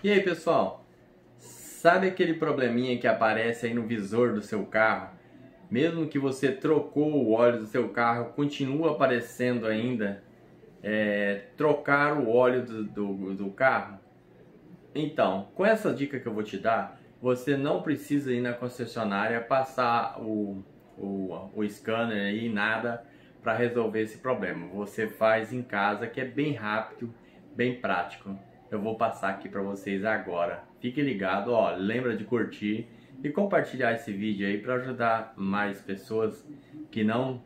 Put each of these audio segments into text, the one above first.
E aí pessoal, sabe aquele probleminha que aparece aí no visor do seu carro? Mesmo que você trocou o óleo do seu carro, continua aparecendo ainda é, trocar o óleo do, do, do carro? Então, com essa dica que eu vou te dar, você não precisa ir na concessionária passar o, o, o scanner aí, nada, para resolver esse problema. Você faz em casa que é bem rápido, bem prático eu vou passar aqui para vocês agora. Fique ligado, ó, lembra de curtir e compartilhar esse vídeo aí para ajudar mais pessoas que não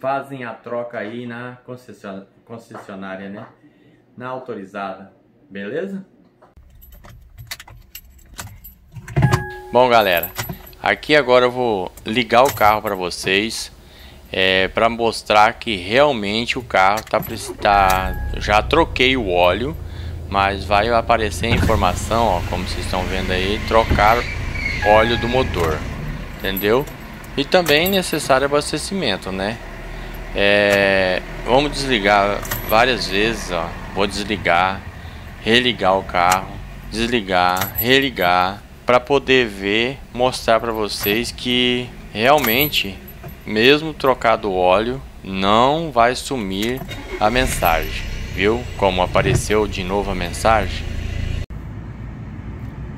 fazem a troca aí na concessionária, né? Na autorizada, beleza? Bom, galera, aqui agora eu vou ligar o carro para vocês é, para mostrar que realmente o carro tá, tá já troquei o óleo mas vai aparecer informação, ó, como vocês estão vendo aí, trocar óleo do motor, entendeu? E também necessário abastecimento, né? É, vamos desligar várias vezes, ó. Vou desligar, religar o carro, desligar, religar, para poder ver, mostrar para vocês que realmente, mesmo trocado o óleo, não vai sumir a mensagem. Viu como apareceu de novo a mensagem?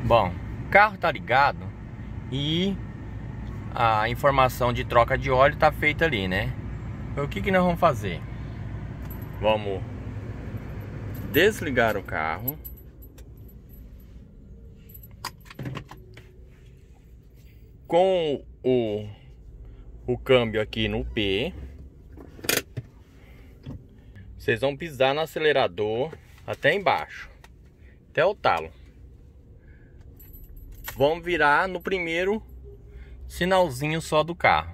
Bom, o carro tá ligado e a informação de troca de óleo tá feita ali, né? O que que nós vamos fazer? Vamos desligar o carro. Com o, o câmbio aqui no P. Vocês vão pisar no acelerador até embaixo, até o talo. Vão virar no primeiro sinalzinho só do carro.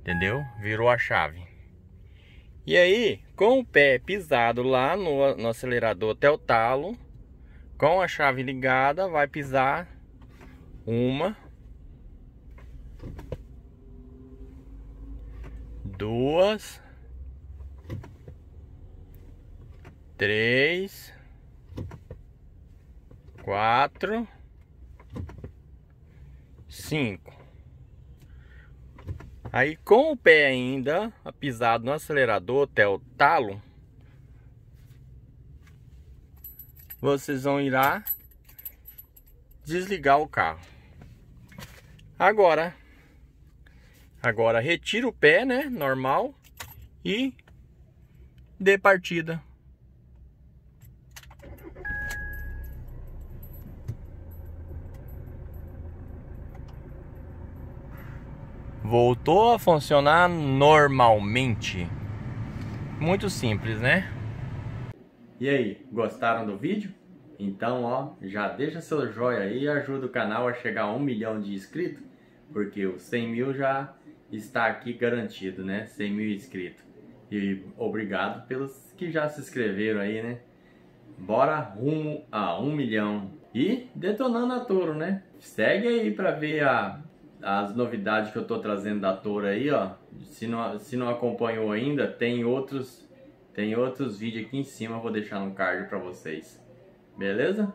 Entendeu? Virou a chave. E aí, com o pé pisado lá no, no acelerador até o talo, com a chave ligada, vai pisar uma, duas, três, quatro, cinco. Aí com o pé ainda pisado no acelerador até o talo, vocês vão ir lá desligar o carro. Agora, agora retira o pé, né, normal e dê partida. Voltou a funcionar normalmente. Muito simples, né? E aí, gostaram do vídeo? Então, ó, já deixa seu joinha aí e ajuda o canal a chegar a um milhão de inscritos, porque os 100 mil já está aqui garantido, né? 100 mil inscritos. E obrigado pelos que já se inscreveram aí, né? Bora rumo a um milhão. E detonando a touro, né? Segue aí para ver a as novidades que eu tô trazendo da Toro aí, ó. Se não, se não acompanhou ainda, tem outros tem outros vídeos aqui em cima, vou deixar no card para vocês. Beleza?